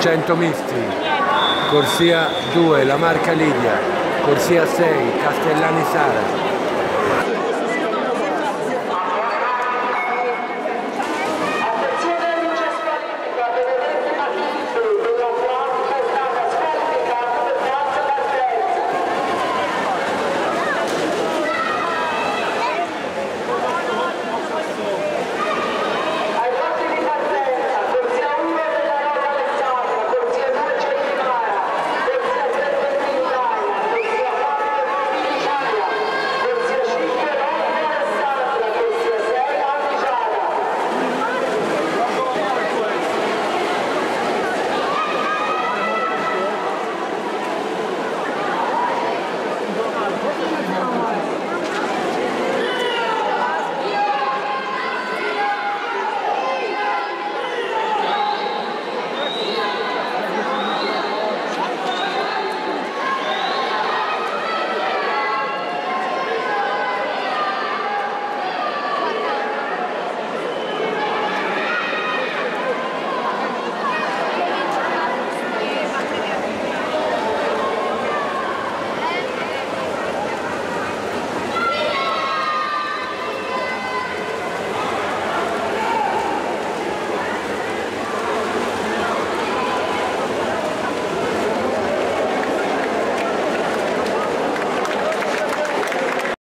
100 misti, corsia 2 La Marca Lidia, corsia 6 Castellani Sara.